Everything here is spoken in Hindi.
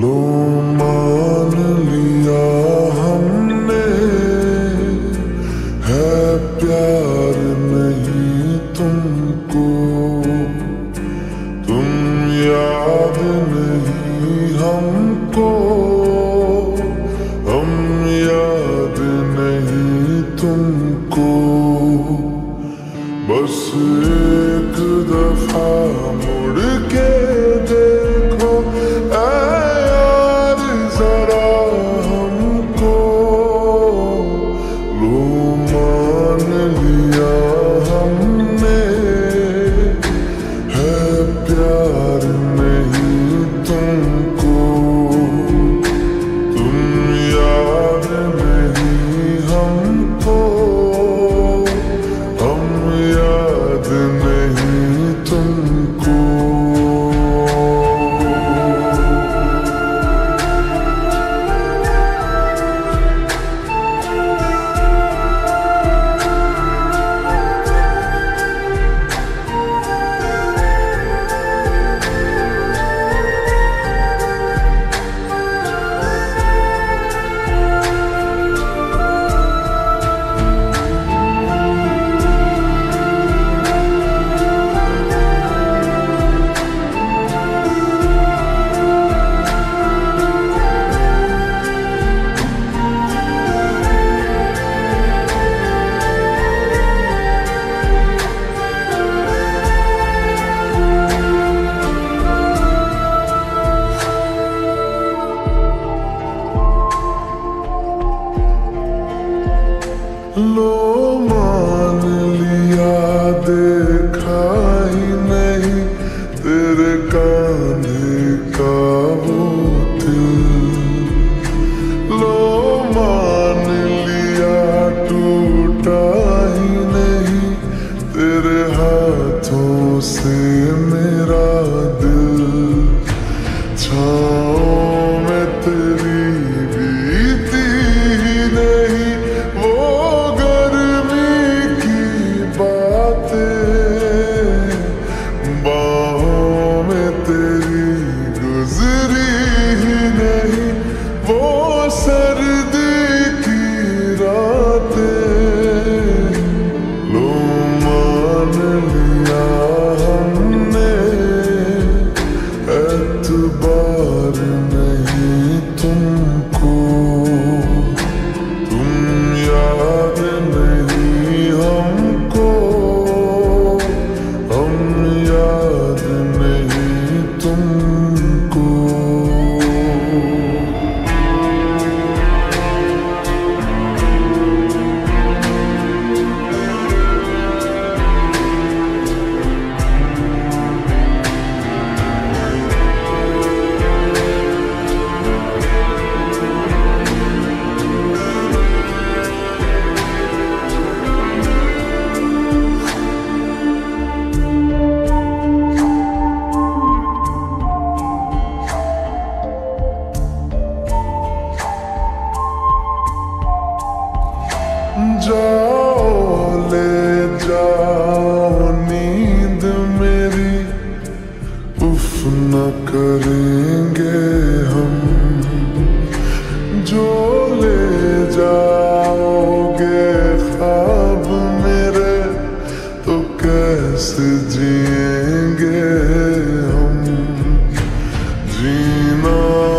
लो मान लिया हमने। है प्यार नहीं तुमको। तुम याद नहीं हम Lord remains. जाओ, ले जाओ नींद मेरी। उफ करेंगे हम। जो ले जाओगे ख्वाब मेरे तो कैसे जिएँगे हम? जीना